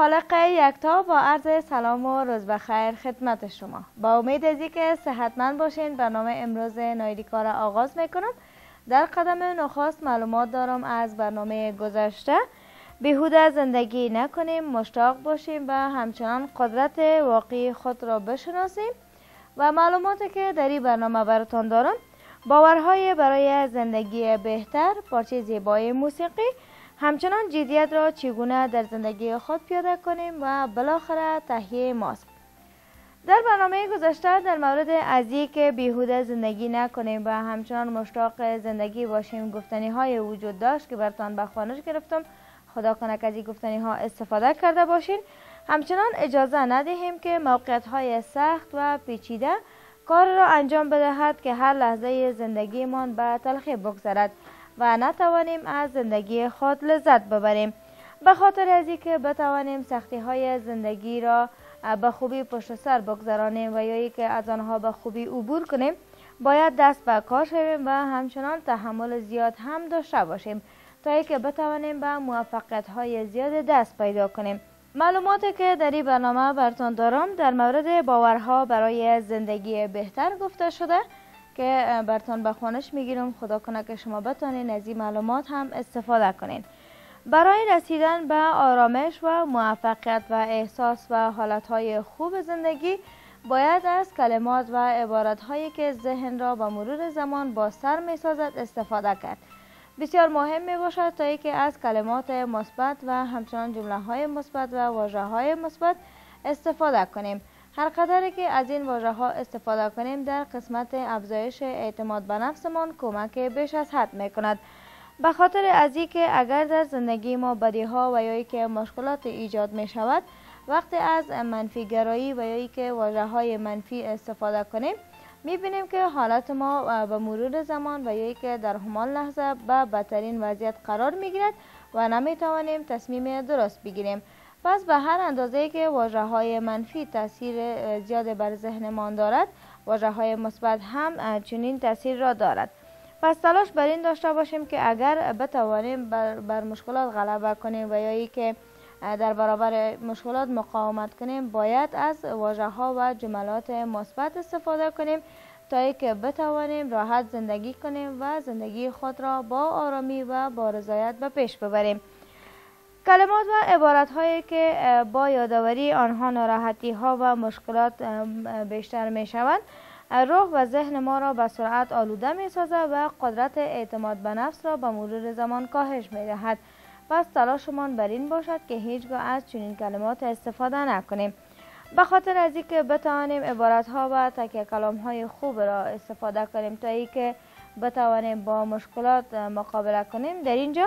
خالق یکتا با عرض سلام و روز بخیر خدمت شما. با امید از که صحتمند باشین برنامه امروز نایدیکار را آغاز می‌کنم. در قدم نخست معلومات دارم از برنامه گذشته. بیهوده زندگی نکنیم مشتاق باشیم و همچنان قدرت واقعی خود را بشناسیم. و معلوماتی که در این برنامه براتان دارم باورهای برای زندگی بهتر پارچه زیبای موسیقی همچنان جدیت را چگونه در زندگی خود پیاده کنیم و بالاخره تهیه ماست. در برنامه گذشته در مورد از که بیهوده زندگی نکنیم و همچنان مشتاق زندگی باشیم گفتنی های وجود داشت که برتان به خوانش گرفتم. خدا کنه که از این گفتنی ها استفاده کرده باشین. همچنان اجازه ندهیم که موقعیت های سخت و پیچیده کار را انجام بدهد که هر لحظه زندگیمان به تلخی بگذرد. و نتوانیم از زندگی خود لذت ببریم. به خاطر از که بتوانیم سختی های زندگی را به خوبی پشت سر بگذرانیم و یا که از آنها به خوبی عبور کنیم باید دست به کار شویم و همچنان تحمل زیاد هم داشته باشیم تا که بتوانیم به موفقیت های زیاد دست پیدا کنیم. معلوماتی که در این برنامه برتان دارم در مورد باورها برای زندگی بهتر گفته شده. که برتان به خانش می‌گیرم. خدا کنه که شما بتانین از این معلومات هم استفاده کنین برای رسیدن به آرامش و موفقیت و احساس و حالتهای خوب زندگی باید از کلمات و عبارت هایی که ذهن را با مرور زمان با سر می سازد استفاده کرد. بسیار مهم می باشد تا که از کلمات مثبت و همچنان جمله های مثبت و واژه های مثبت استفاده کنیم. هر قدر که از این واژه ها استفاده کنیم در قسمت افزایش اعتماد به نفسمان کمک بیش از حد می کند به خاطر از که اگر در زندگی ما بدی ها و یا که مشکلات ایجاد می شود وقتی از منفی گرایی و یا که واژه های منفی استفاده کنیم می بینیم که حالت ما به مرور زمان و یا که در همان لحظه به بدترین وضعیت قرار می گیرد و نمی توانیم تصمیم درست بگیریم. پس به هر اندازه که واجه های منفی تاثیر زیاد بر ذهنمان دارد واجه های مثبت هم چنین تاثیر را دارد. پس تلاش بر این داشته باشیم که اگر بتوانیم بر, بر مشکلات غلبه کنیم و یا ای که در برابر مشکلات مقاومت کنیم باید از واژه ها و جملات مثبت استفاده کنیم تا اینکه بتوانیم راحت زندگی کنیم و زندگی خود را با آرامی و با رضایت به پیش ببریم. کلمات و عبارت هایی که با یادآوری آنها ناراحتی ها و مشکلات بیشتر می شوند روح و ذهن ما را به سرعت آلوده می سازد و قدرت اعتماد به نفس را به مرور زمان کاهش می دهد پس تلاشمان بر این باشد که هیچگاه از چنین کلمات استفاده نکنیم. به خاطر از اینکه بتوانیم عبارت ها و تکیه کلام های خوب را استفاده کنیم تا اینکه بتوانیم با مشکلات مقابله کنیم در اینجا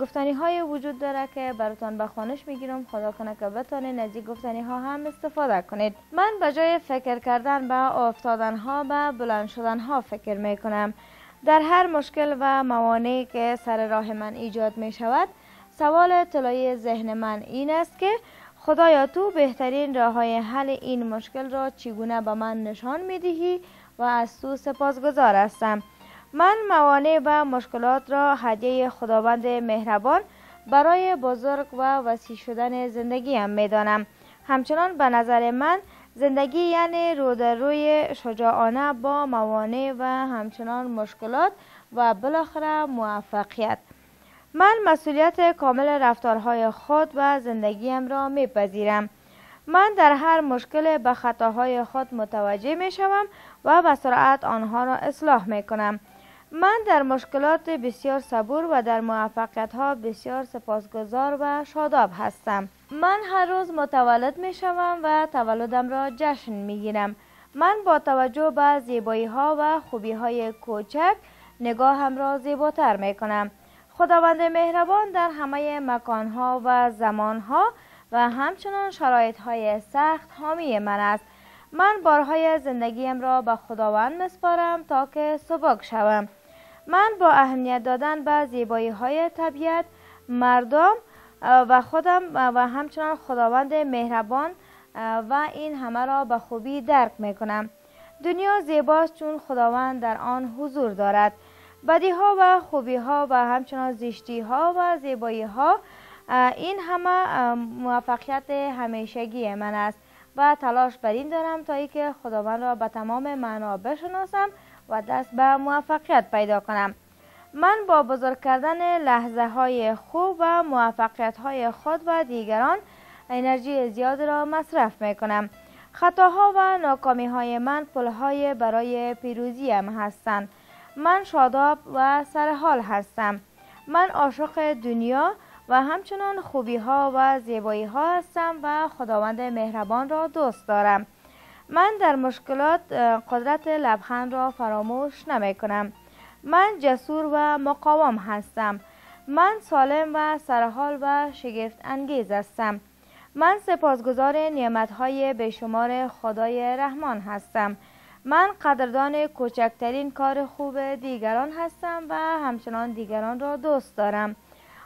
گفتنی های وجود داره که براتان به خانش می‌گیرم. خدا کنه که بتانین از گفتنی ها هم استفاده کنید. من به جای فکر کردن به افتادن ها و بلند شدن ها فکر می کنم در هر مشکل و موانعی که سر راه من ایجاد می شود سوال طلایی ذهن من این است که خدایا تو بهترین راه های حل این مشکل را چگونه به من نشان می دهی و از تو سپاسگزار هستم. من موانع و مشکلات را هدیه خداوند مهربان برای بزرگ و وسیع شدن زندگیم می دانم. همچنان به نظر من زندگی یعنی رو در روی شجاعانه با موانع و همچنان مشکلات و بالاخره موفقیت. من مسئولیت کامل رفتارهای خود و زندگیم را میپذیرم. من در هر مشکل به خطاهای خود متوجه می شوم و به سرعت آنها را اصلاح می کنم من در مشکلات بسیار صبور و در موفقیت ها بسیار سپاسگزار و شاداب هستم. من هر روز متولد می شوم و تولدم را جشن می گیرم من با توجه به زیبایی ها و خوبی های کوچک نگاهم را زیباتر می کنم خداوند مهربان در همه مکان ها و زمان ها و همچنان شرایط های سخت حامی من است. من بارهای زندگیم را به خداوند مسپارم تا که سبک شوم. من با اهمیت دادن به زیبایی های طبیعت مردم و خودم و همچنان خداوند مهربان و این همه را به خوبی درک می کنم دنیا زیباست چون خداوند در آن حضور دارد. بدی ها و خوبی ها و همچنان زیشتی ها و زیبایی ها این همه موفقیت همیشگی من است. و تلاش بر این دارم تا اینکه خداوند را به تمام معنا بشناسم و دست به موفقیت پیدا کنم. من با بزرگ کردن لحظه های خوب و موفقیت های خود و دیگران انرژی زیاد را مصرف می کنم خطاها و ناکامی های من پلهای برای پیروزیم هستند. من شاداب و سرحال هستم. من عاشق دنیا و همچنان خوبی ها و زیبایی ها هستم و خداوند مهربان را دوست دارم. من در مشکلات قدرت لبخند را فراموش نمی کنم من جسور و مقاوم هستم. من سالم و سرحال و شگفت انگیز هستم. من سپاسگزار های بشمار خدای رحمان هستم. من قدردان کوچکترین کار خوب دیگران هستم و همچنان دیگران را دوست دارم.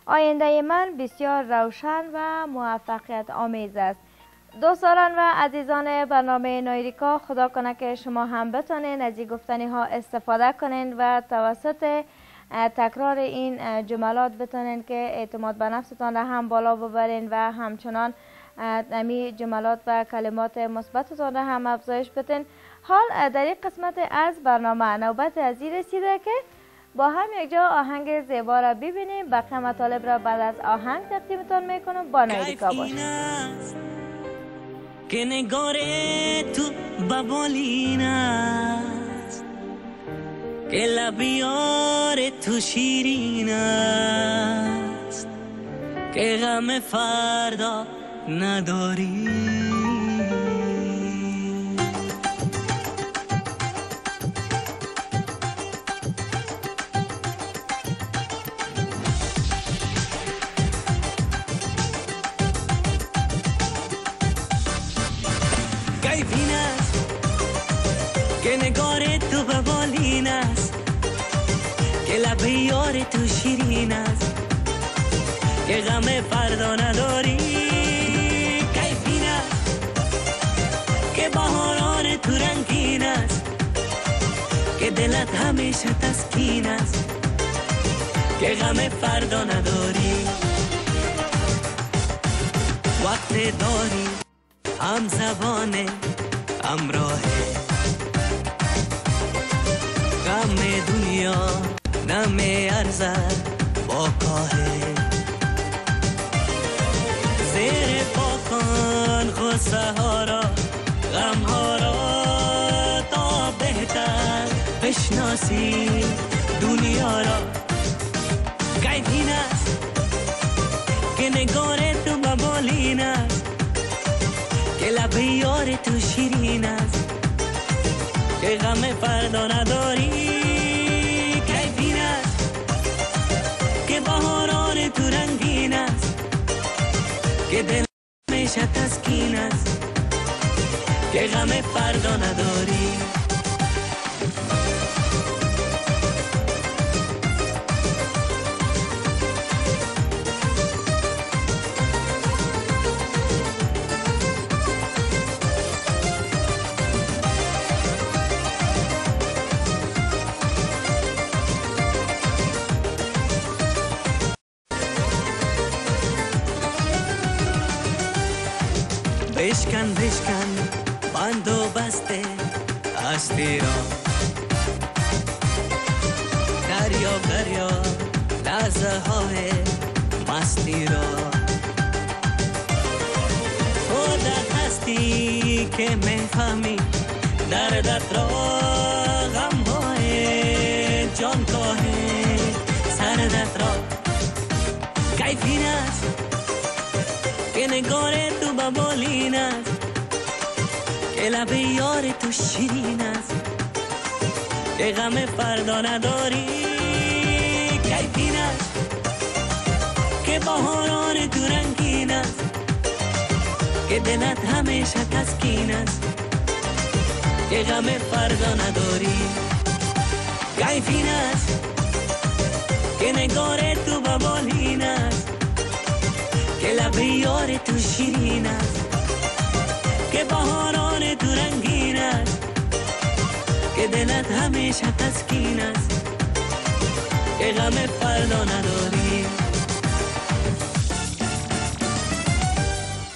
آینده من بسیار روشن و موفقیت آمیز است. دوستان و عزیزان برنامه نایریکا خدا کنه که شما هم بتانین از این گفتنی ها استفاده کنین و توسط تکرار این جملات بتانین که اعتماد به نفستان را هم بالا ببرین و همچنان امی جملات و کلمات مثبتتان را هم افزایش بدین. حال در این قسمت از برنامه نوبت از رسیده که با هم یک جا آهنگ زیبا را ببینیم. بقیه مطالب را بعد از آهنگ تقدیمتان می‌کنم. با نایریکا باشید. که نگار تو ببالین است. که لبیار تو شیرین است. که غم فردا نداری. یار تو شیرین است که غم فردا نداری کیفین است که بهاران تو رنگین است که دلت همیشه تسکین است که غم فردا نداری. وقت داری. هم زبانه همراه غم دنیا نمی ارزد با کاهه زیر پاکان غصه ها را غم ها را تا بهتر بشناسی دنیا را کیفین است لب یار تو شیرین است. که غم فردا نداری بهاران تو رنگین است. که دل همیشه تسکین است. که غم فردا نداری. بشکن بشکن بند و بسته هستی را. دریا دریا لحظه های مستی را. خودت هستی که می‌فهمی دردت را غم های جان کاه سردت را کیفین است که نگاره تو ببالین است. که لب یار تو شیرین است. که غم فردا نداری. کیفین است که بهاران تو رنگین است. که دلت همیشه تسکین است. که غم فردا نداری. کیفین است که نگار تو ببالین است. که لب یار تو شیرین است. که بهاران دلت همیشه تسکین است. که غم فردا نداری.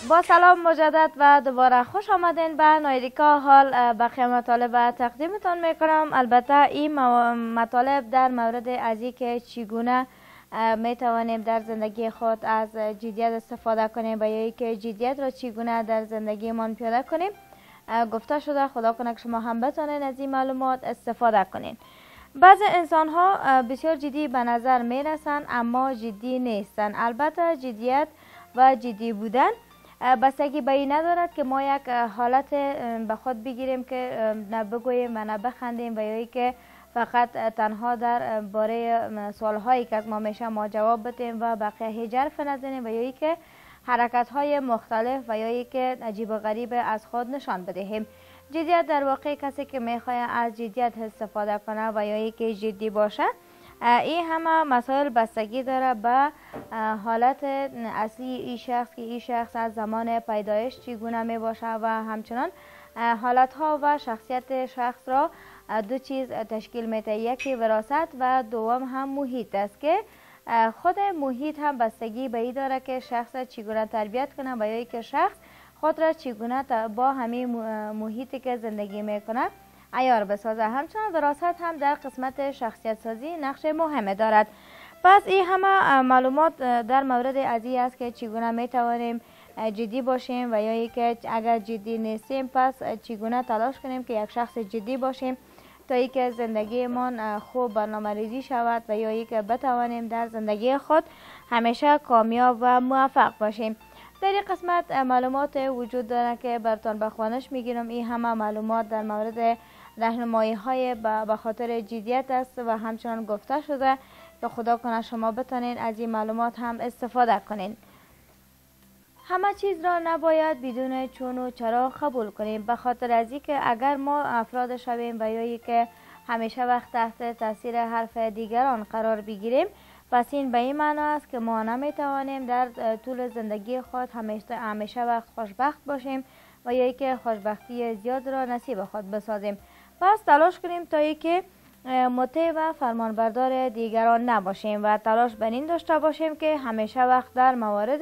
با سلام مجدد و دوباره خوش آمدین به نایریکا حال بقیه مطالب تقدیمتان می‌کنم. البته این مطالب در مورد ازی که چگونه می توانیم در زندگی خود از جدیت استفاده کنیم و یا که جدیت را چگونه در زندگی من پیاده کنیم. گفته شده خدا کنه که شما هم بتانین از این معلومات استفاده کنین. بعض انسان ها بسیار جدی به نظر می رسن اما جدی نیستن. البته جدیت و جدی بودن بستگی به این ندارد که ما یک حالت به خود بگیریم که نه بگوییم و نه بخندیم و یا که فقط تنها در باره سوال هایی که از ما میشه ما جواب بدیم و بقیه هیچ حرف نزنیم و یا که حرکت های مختلف و یا که عجیب و غریب از خود نشان بدهیم. جدیت در واقع کسی که می‌خواهد از جدیت استفاده کنه و یا که جدی باشه این همه مسائل بستگی داره به حالت اصلی این شخص که این شخص از زمان پیدایش چگونه می باشه و همچنان حالت ها و شخصیت شخص را دو چیز تشکیل میده. یکی وراثت و دوم هم محیط است که خود محیط هم بستگی به این داره که شخص چگونه تربیت کنه و یا که شخص خود را چگونه با همین محیطی که زندگی می‌کنه ایار بسازه. همچنان وراثت هم در قسمت شخصیت سازی نقش مهمه دارد. پس این همه معلومات در مورد ازی است که چگونه می توانیم جدی باشیم و یا که اگر جدی نیستیم پس چگونه تلاش کنیم که یک شخص جدی باشیم. تا اینکه زندگیمان خوب برنامه ریزی شود و یا که بتوانیم در زندگی خود همیشه کامیاب و موفق باشیم. در این قسمت معلومات وجود دارد که برتان بخوانش می‌گیرم. این همه معلومات در مورد رهنمایی های به خاطر جدیت است و همچنان گفته شده. که خدا کنه شما بتانین از این معلومات هم استفاده کنین. همه چیز را نباید بدون چون و چرا قبول کنیم. به خاطر از که اگر ما افراد شویم و یا که همیشه وقت تحت تاثیر حرف دیگران قرار بگیریم پس این به این معنا است که ما نمی توانیم در طول زندگی خود همیشه, همیشه وقت خوشبخت باشیم و یا که خوشبختی زیاد را نصیب خود بسازیم. پس تلاش کنیم تا که مطیع و فرمانبردار دیگران نباشیم و تلاش بر این داشته باشیم که همیشه وقت در موارد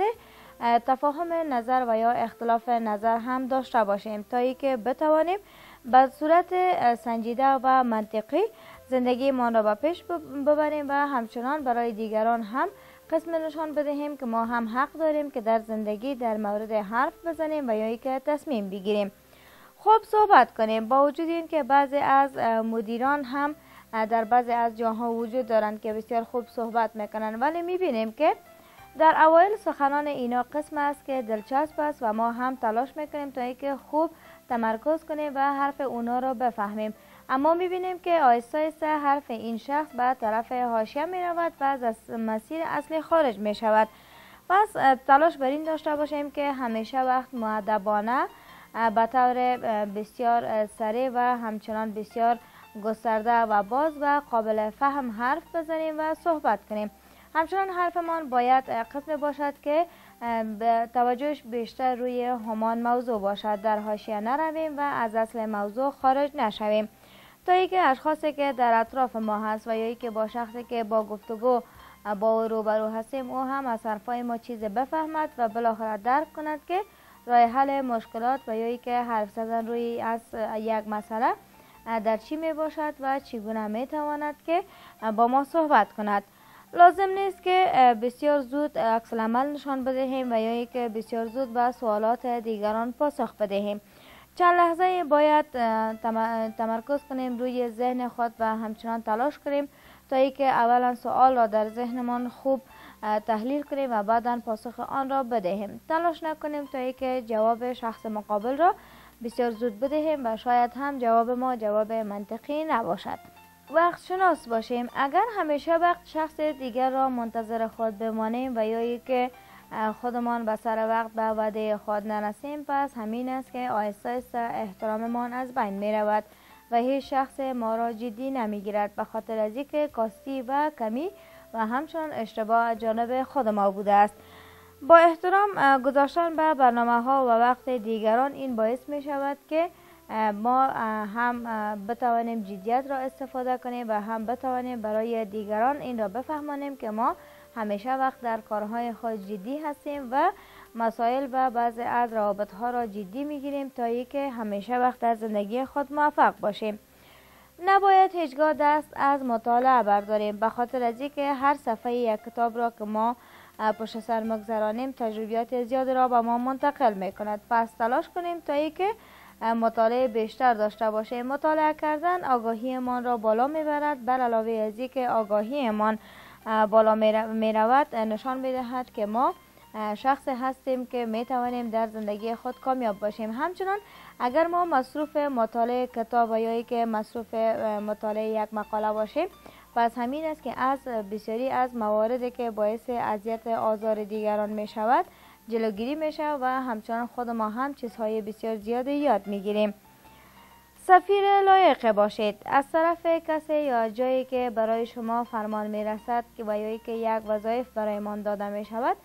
تفاهم نظر و یا اختلاف نظر هم داشته باشیم تا که بتوانیم به صورت سنجیده و منطقی زندگی ما را به پیش ببریم و همچنان برای دیگران هم قسم نشان بدهیم که ما هم حق داریم که در زندگی در مورد حرف بزنیم و یا که تصمیم بگیریم. خوب صحبت کنیم. با وجود این که بعضی از مدیران هم در بعضی از جاها وجود دارند که بسیار خوب صحبت می‌کنند ولی می‌بینیم که در اوایل سخنان اینا قسم است که دلچسب است و ما هم تلاش می‌کنیم تا اینکه خوب تمرکز کنیم و حرف اونا را بفهمیم. اما می‌بینیم که آیسته آیسته حرف این شخص به طرف حاشیه می رود و از مسیر اصلی خارج می شود پس تلاش بر این داشته باشیم که همیشه وقت معدبانه به طور بسیار سریع و همچنان بسیار گسترده و باز و قابل فهم حرف بزنیم و صحبت کنیم. همچنان حرفمان باید قسم باشد که توجهش بیشتر روی همان موضوع باشد. در حاشیه نرویم و از اصل موضوع خارج نشویم. تا اینکه اشخاصی که در اطراف ما هست و یا که با شخصی که با گفتگو با روبرو هستیم او هم از حرفای ما چیز بفهمد و بالاخره درک کند که راه حل مشکلات و یا که حرف زدن روی از یک مسئله در چی می باشد و چگونه می تواند که با ما صحبت کند. لازم نیست که بسیار زود عکس عمل نشان بدهیم و یا که بسیار زود به سوالات دیگران پاسخ بدهیم. چند لحظه باید تمرکز کنیم روی ذهن خود و همچنان تلاش کنیم تا اینکه اولا سوال را در ذهنمان خوب تحلیل کنیم و بعدا پاسخ آن را بدهیم. تلاش نکنیم تا اینکه جواب شخص مقابل را بسیار زود بدهیم و شاید هم جواب ما جواب منطقی نباشد. وقت شناس باشیم. اگر همیشه وقت شخص دیگر را منتظر خود بمانیم و یا که خودمان به سر وقت به وعده خود نرسیم پس همین است که آهسته آهسته احتراممان از بین می رود و هیچ شخص ما را جدی نمی گیرد به خاطر از اینکه کاستی و کمی و همچنان اشتباه جانب خود ما بوده است. با احترام گذاشتن به برنامه ها و وقت دیگران این باعث می شود که ما هم بتوانیم جدیت را استفاده کنیم و هم بتوانیم برای دیگران این را بفهمانیم که ما همیشه وقت در کارهای خود جدی هستیم و مسائل و بعضی از روابط ها را جدی می گیریم تا ای که همیشه وقت در زندگی خود موفق باشیم. نباید هیچگاه دست از مطالعه برداریم. به خاطر از که هر صفحه یک کتاب را که ما پشت سر مگذرانیم تجربیات زیاد را به ما منتقل می کند پس تلاش کنیم تا ای که مطالعه بیشتر داشته باشیم مطالعه کردن آگاهیمان را بالا می‌برد. بر علاوه از که آگاهیمان بالا می رود نشان می‌دهد که ما شخص هستیم که می توانیم در زندگی خود کامیاب باشیم. همچنان اگر ما مصروف مطالعه کتاب یا که مصروف مطالعه یک مقاله باشیم پس همین است که از بسیاری از مواردی که باعث اذیت آزار دیگران می شود جلوگیری می شود و همچنان خود ما هم چیزهای بسیار زیادی یاد می گیریم سفیر لایق باشید. از طرف کسی یا جایی که برای شما فرمان می رسد که و که یک وظایف برایمان داده می شود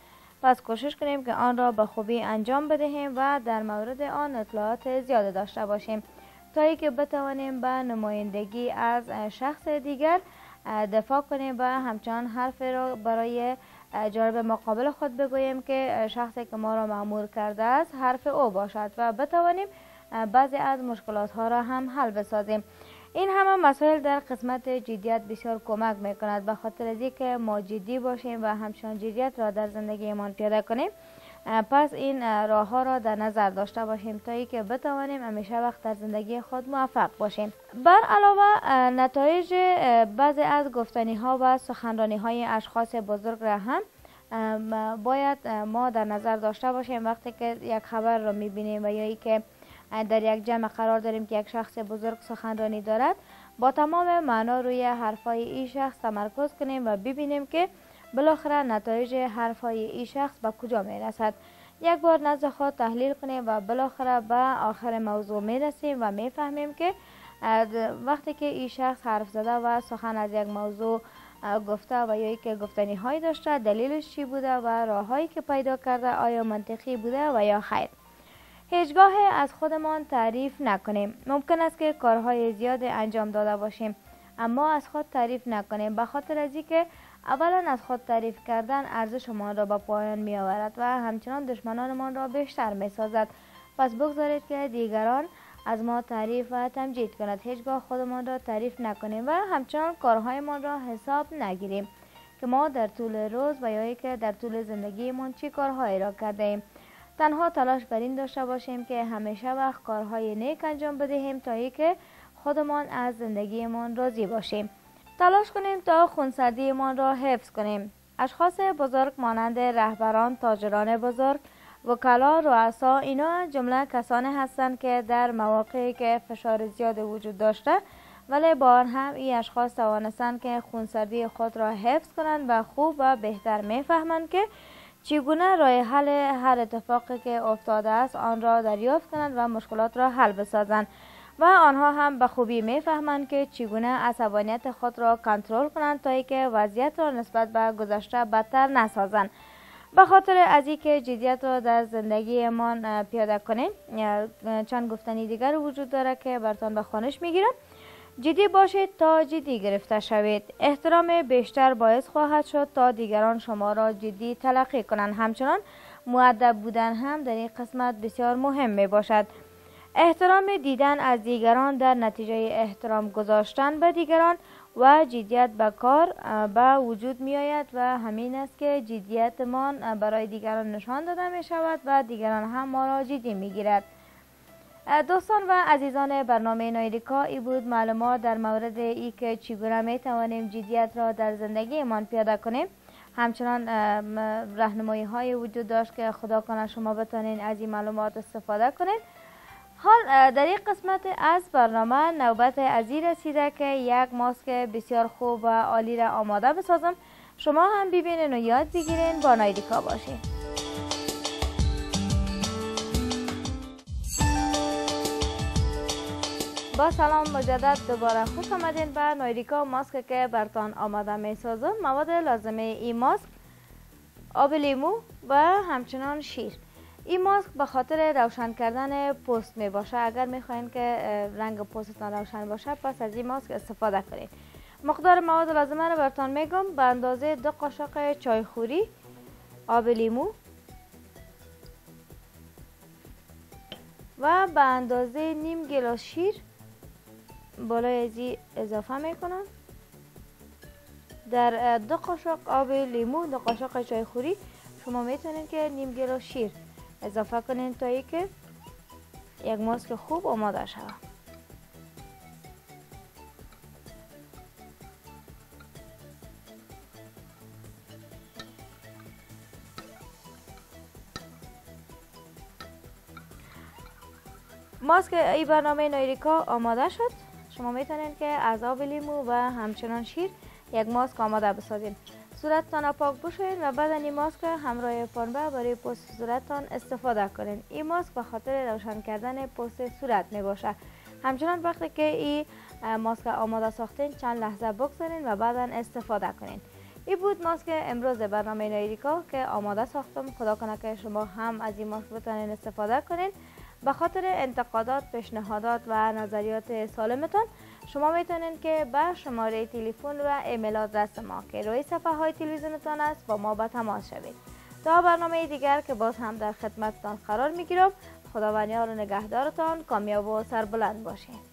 پس کوشش کنیم که آن را به خوبی انجام بدهیم و در مورد آن اطلاعات زیاده داشته باشیم. تا که بتوانیم به نمایندگی از شخص دیگر دفاع کنیم و همچنان حرف را برای جانب مقابل خود بگوییم که شخصی که ما را معمور کرده است حرف او باشد و بتوانیم بعضی از مشکلات ها را هم حل بسازیم. این همه مسائل در قسمت جدیت بسیار کمک می کند به خاطر از که ما جدی باشیم و همچنان جدیت را در زندگیمان پیاده کنیم. پس این راه ها را در نظر داشته باشیم تا که بتوانیم همیشه وقت در زندگی خود موفق باشیم. بر علاوه نتایج بعضی از گفتنی ها و سخنرانی های اشخاص بزرگ را هم باید ما در نظر داشته باشیم. وقتی که یک خبر را می‌بینیم و یا ای که در یک جمع قرار داریم که یک شخص بزرگ سخنرانی دارد با تمام معنا روی حرفای این شخص تمرکز کنیم و ببینیم که بالاخره نتایج حرفهای این شخص به کجا می رسد یک بار نزد خود تحلیل کنیم و بالاخره به آخر موضوع می رسیم و می فهمیم که وقتی که این شخص حرف زده و سخن از یک موضوع گفته و یا که گفتنی های داشته دلیلش چی بوده و راههایی که پیدا کرده آیا منطقی بوده و یا خیر؟ هیچگاه از خودمان تعریف نکنیم. ممکن است که کارهای زیاد انجام داده باشیم اما از خود تعریف نکنیم به خاطر از که اولا از خود تعریف کردن ارزشمان را به پایان می آورد و همچنان دشمنانمان را بیشتر می سازد پس بگذارید که دیگران از ما تعریف و تمجید کند هیچگاه خودمان را تعریف نکنیم و همچنان کارهایمان را حساب نگیریم که ما در طول روز و یا که در طول زندگیمان چی کارهایی را کرده ایم تنها تلاش بر این داشته باشیم که همیشه وقت کارهای نیک انجام بدهیم تا که خودمان از زندگیمان راضی باشیم. تلاش کنیم تا خونسردیمان را حفظ کنیم. اشخاص بزرگ مانند رهبران تاجران بزرگ وکلا رؤسا اینا جمله کسانی هستند که در مواقعی که فشار زیاد وجود داشته ولی با آن هم این اشخاص توانستند که خونسردی خود را حفظ کنند و خوب و بهتر می‌فهمند که چگونه راه حل هر اتفاقی که افتاده است آن را دریافت کنند و مشکلات را حل بسازند. و آنها هم به خوبی می‌فهمند که چگونه عصبانیت خود را کنترل کنند تا که وضعیت را نسبت به گذشته بدتر نسازند. به خاطر از اینکه جدیت را در زندگیمان پیاده کنیم چند گفتنی دیگر وجود داره که برتان به خانش می‌گیرم. جدی باشید تا جدی گرفته شوید. احترام بیشتر باعث خواهد شد تا دیگران شما را جدی تلقی کنند. همچنان معدب بودن هم در این قسمت بسیار مهم می باشد احترام دیدن از دیگران در نتیجه احترام گذاشتن به دیگران و جدیت به کار به وجود می آید و همین است که جدیتمان برای دیگران نشان داده می شود و دیگران هم ما را جدی می گیرد دوستان و عزیزان برنامه نایریکا ای بود معلومات در مورد ای که چگونه می توانیم جدیت را در زندگی من پیاده کنیم. همچنان رهنمایی های وجود داشت که خدا کنه شما بتانین از این معلومات استفاده کنید حال در این قسمت از برنامه نوبت ازی رسیده که یک ماسک بسیار خوب و عالی را آماده بسازم. شما هم ببینین و یاد بگیرین با نایریکا باشین. با سلام مجدد دوباره خوش آمدین به نایریکا ماسک که برتان آماده می سازم. مواد لازمه این ماسک آب لیمو و همچنان شیر. این ماسک به خاطر روشن کردن پوست می باشه اگر می خواهید که رنگ پوستتان روشن باشه پس از این ماسک استفاده کنید مقدار مواد لازمه رو برتان میگم. به اندازه دو قاشق چای خوری آب لیمو و به اندازه نیم گلاس شیر. بالای ازی اضافه می‌کنم. در دو قاشق آب لیمو دو قاشق چای خوری. شما می‌تونید که نیم گلاس شیر اضافه کنین تا ای که یک ماسک خوب آماده شود. ماسک ای برنامه نایریکا آماده شد. شما می‌تونید که از آب لیمو و همچنان شیر یک ماسک آماده بسازید صورتتان پاک بشوید و بعد این ماسک همراه پنبه برای پوست صورتتان استفاده کنید این ماسک به خاطر روشن کردن پوست صورت می باشه همچنان وقتی که این ماسک آماده ساختین چند لحظه بگذارین و بعدا استفاده کنین. این بود ماسک امروز برنامه نایریکا که آماده ساختم. خدا کنه که شما هم از این ماسک بتونین استفاده کنین. به خاطر انتقادات پیشنهادات و نظریات سالمتان شما می‌تونید که به شماره تلفن و ایمیل آدرس ما که روی صفحه های تلویزیونتان است با ما به تماس شوید. تا برنامه دیگر که باز هم در خدمتتان قرار می‌گیرم خداوند یار و نگهدارتان کامیاب و سربلند باشید